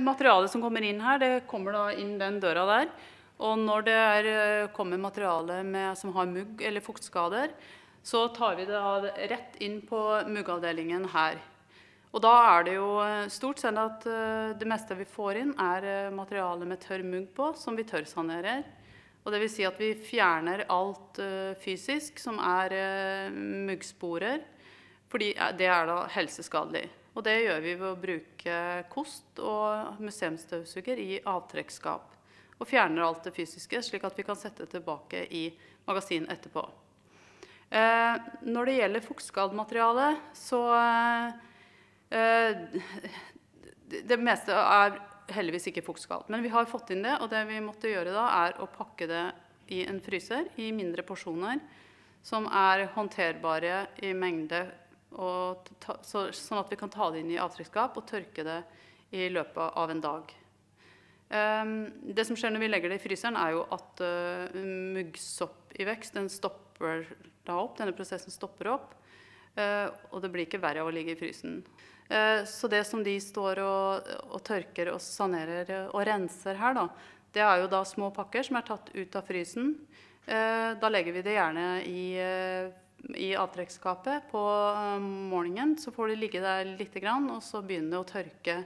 Materialet som kommer inn her, det kommer da inn den døra der. Og når det er, eh, kommer materiale med, som har mugg eller fuktskader, så tar vi det da rett inn på muggavdelingen her. Og da er det jo eh, stort sett at eh, det meste vi får inn, er materiale med tørr mugg på, som vi tørrsanerer. Og det vil si at vi fjerner alt fysisk som er muggsporer, fordi det er da helseskadelig. Og det gjør vi ved å bruke kost og museumsstøvsuger i avtrekksskap. Og fjerner alt det fysiske, slik at vi kan sette det tilbake i magasin etterpå. Eh, når det gjelder fuktskademateriale, så eh, Det meste er heldigvis ikke fuktskad. Men vi har fått inn det, og det vi måtte gjøre da, er å pakke det i en fryser i mindre porsjoner som er håndterbare i mengde ta, så, sånn at vi kan ta det inn i avtrykksskap og tørke det i løpet av en dag. Um, det som skjer når vi legger det i fryseren, er jo at uh, muggsopp i vekst den stopper da opp. Denne prosessen stopper opp, uh, og det blir ikke verre av å ligge i frysen. Uh, så det som de står og, og, tørker og sanerer og renser her, da, det er jo da små pakker som er tatt ut av frysen. Da legger vi det gjerne i i avtrekksskapet på um, morgenen. Så får de ligge der litt, og så begynner det å tørke.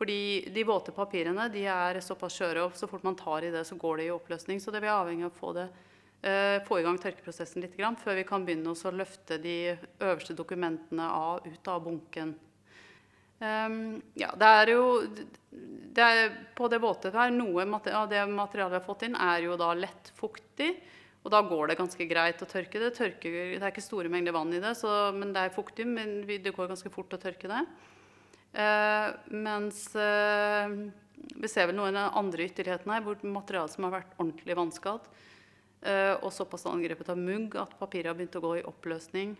Fordi de våte papirene de er såpass skjøre, og så fort man tar i det, så går det i oppløsning. Så det blir avhengig av å få, det, uh, få i gang tørkeprosessen litt før vi kan begynne å løfte de øverste dokumentene av, ut av bunken. Um, ja, det er jo det er, På det våte her, noe av det materialet vi har fått inn, er jo da lettfuktig. Og da går det ganske greit å tørke det. Tørker, det er ikke store mengder vann i det, så, men det er fuktig. Men det går ganske fort å tørke det. Eh, mens eh, vi ser vel noen av de andre ytterlighetene her, hvor materialet som har vært ordentlig vannskadd, eh, og såpass angrepet av mugg at papiret har begynt å gå i oppløsning.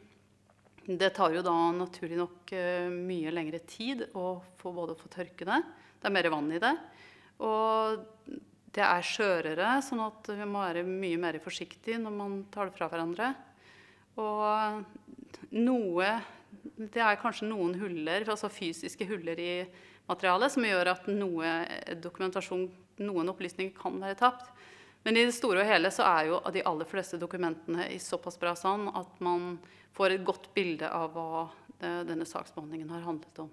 Det tar jo da naturlig nok eh, mye lengre tid å få både å få tørke det. Det er mer vann i det. Og det er skjørere, sånn at vi må være mye mer forsiktige når man tar det fra hverandre. Og noe Det er kanskje noen huller, altså fysiske huller i materialet som gjør at noe dokumentasjon, noen opplysninger kan være tapt. Men i det store og hele så er jo de aller fleste dokumentene i såpass bra stand at man får et godt bilde av hva denne saksbehandlingen har handlet om.